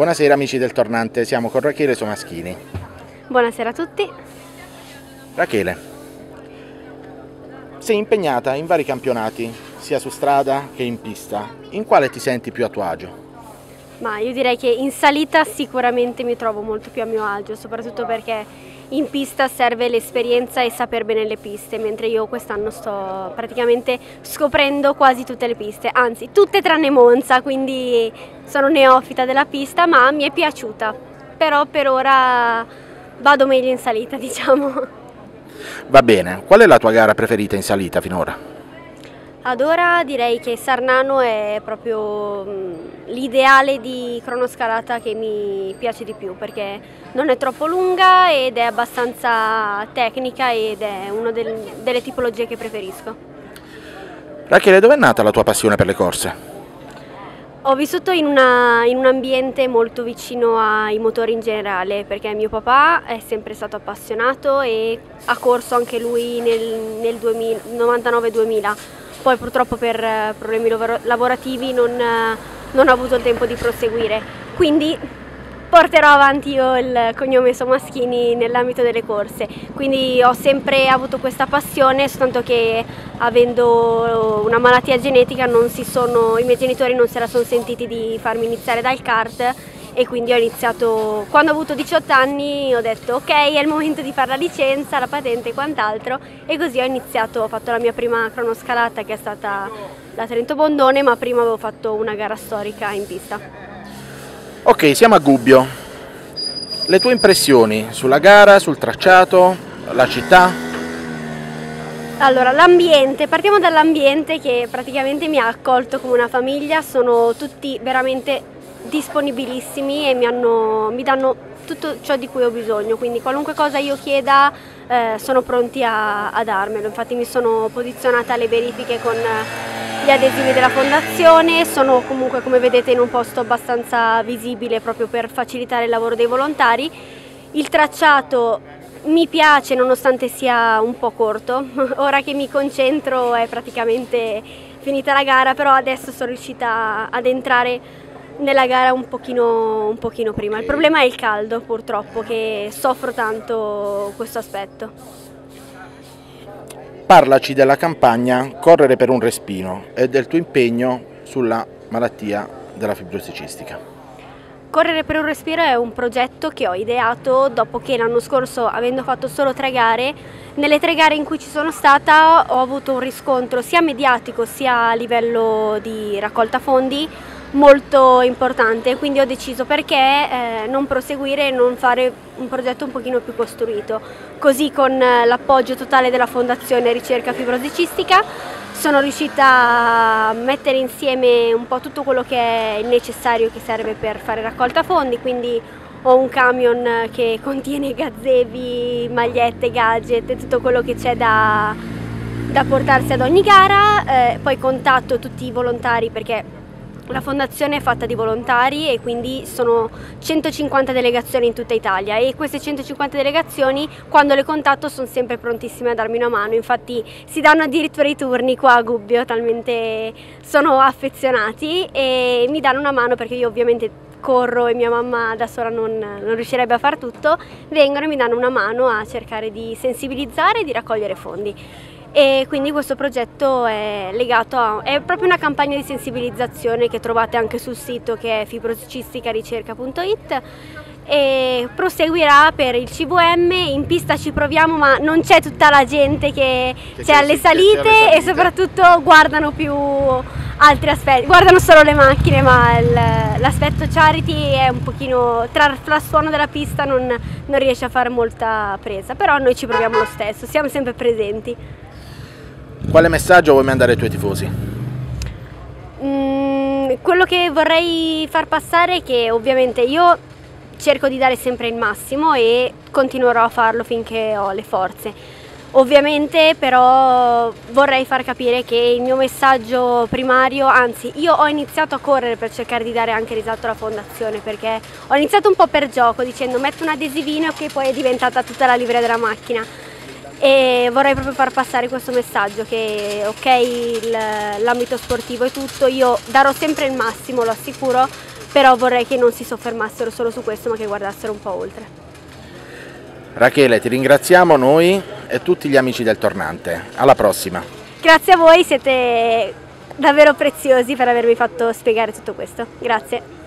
Buonasera amici del Tornante, siamo con Rachele Somaschini. Buonasera a tutti. Rachele, sei impegnata in vari campionati, sia su strada che in pista. In quale ti senti più a tuo agio? Ma io direi che in salita sicuramente mi trovo molto più a mio agio, soprattutto perché in pista serve l'esperienza e saper bene le piste, mentre io quest'anno sto praticamente scoprendo quasi tutte le piste, anzi tutte tranne Monza, quindi sono neofita della pista, ma mi è piaciuta. Però per ora vado meglio in salita, diciamo. Va bene, qual è la tua gara preferita in salita finora? Ad ora direi che Sarnano è proprio mm, l'ideale di cronoscalata che mi piace di più perché non è troppo lunga ed è abbastanza tecnica ed è una del, delle tipologie che preferisco. Rachele, dove è nata la tua passione per le corse? Ho vissuto in, una, in, un ambiente molto vicino ai motori in generale perché mio papà è sempre stato appassionato e ha corso anche lui nel, nel 99-2000 poi purtroppo per eh, problemi lavorativi non, eh, non ho avuto il tempo di proseguire. Quindi porterò avanti io il cognome Somaschini nell'ambito delle corse, quindi ho sempre avuto questa passione, soltanto che avendo una malattia genetica sono, i miei genitori non se la sono sentiti di farmi iniziare dal kart e quindi ho iniziato, quando ho avuto 18 anni ho detto ok è il momento di fare la licenza, la patente e quant'altro e così ho iniziato, ho fatto la mia prima cronoscalata che è stata la Trento Bondone ma prima avevo fatto una gara storica in pista. Ok, siamo a Gubbio. Le tue impressioni sulla gara, sul tracciato, la città? Allora, l'ambiente, partiamo dall'ambiente che praticamente mi ha accolto come una famiglia, sono tutti veramente disponibilissimi e mi, hanno, mi, danno tutto ciò di cui ho bisogno, quindi qualunque cosa io chieda eh, sono pronti a, a, darmelo, infatti mi sono posizionata alle verifiche con eh, gli adesivi della fondazione, sono comunque come vedete in un posto abbastanza visibile proprio per facilitare il lavoro dei volontari, il tracciato mi piace nonostante sia un po' corto, ora che mi concentro è praticamente finita la gara, però adesso sono riuscita ad entrare nella gara un pochino, un pochino prima. Il problema è il caldo purtroppo che soffro tanto questo aspetto. Parlaci della campagna Correre per un respiro e del tuo impegno sulla malattia della fibrosi cistica. Correre per un respiro è un progetto che ho ideato dopo che l'anno scorso, avendo fatto solo tre gare, nelle tre gare in cui ci sono stata ho avuto un riscontro sia mediatico sia a livello di raccolta fondi molto importante, quindi ho deciso perché eh, non proseguire e non fare un progetto un pochino più costruito. Così con eh, l'appoggio totale della Fondazione Ricerca Fibrosi Cistica sono riuscita a mettere insieme un po' tutto quello che è necessario che serve per fare raccolta fondi, quindi ho un camion che contiene gazebi, magliette, gadget tutto quello che c'è da, da portarsi ad ogni gara, eh, poi contatto tutti i volontari perché la fondazione è fatta di volontari e quindi sono 150 delegazioni in tutta Italia e queste 150 delegazioni quando le contatto sono sempre prontissime a darmi una mano, infatti si danno addirittura i turni qua a Gubbio, talmente sono affezionati e mi danno una mano perché io ovviamente corro e mia mamma da sola non, non riuscirebbe a far tutto, vengono e mi danno una mano a cercare di sensibilizzare e di raccogliere fondi e quindi questo progetto è legato a è proprio una campagna di sensibilizzazione che trovate anche sul sito che è fibrocicisticaricerca.it e proseguirà per il CVM, in pista ci proviamo ma non c'è tutta la gente che, c'è alle salite, e soprattutto guardano più altri aspetti, guardano solo le macchine ma l'aspetto charity è un pochino, tra il frastuono della pista non, non riesce a fare molta presa, però noi ci proviamo lo stesso, siamo sempre presenti. Quale messaggio vuoi mandare ai tuoi tifosi? Mm, quello che vorrei far passare è che ovviamente io cerco di dare sempre il massimo e continuerò a farlo finché ho le forze. Ovviamente però vorrei far capire che il mio messaggio primario, anzi io ho iniziato a correre per cercare di dare anche risalto alla fondazione perché ho iniziato un po' per gioco dicendo metto un adesivino che poi è diventata tutta la livrea della macchina e vorrei proprio far passare questo messaggio che ok l'ambito sportivo è tutto, io darò sempre il massimo, lo assicuro, però vorrei che non si soffermassero solo su questo ma che guardassero un po' oltre. Rachele, ti ringraziamo noi e tutti gli amici del Tornante. Alla prossima. Grazie a voi, siete davvero preziosi per avermi fatto spiegare tutto questo. Grazie.